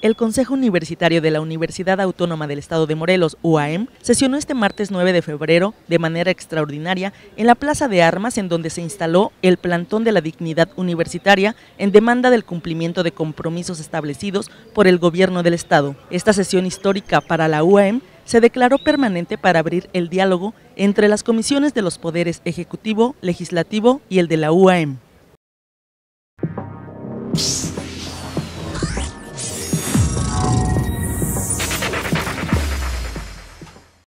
El Consejo Universitario de la Universidad Autónoma del Estado de Morelos, UAM, sesionó este martes 9 de febrero de manera extraordinaria en la Plaza de Armas en donde se instaló el plantón de la dignidad universitaria en demanda del cumplimiento de compromisos establecidos por el gobierno del Estado. Esta sesión histórica para la UAM se declaró permanente para abrir el diálogo entre las comisiones de los poderes ejecutivo, legislativo y el de la UAM.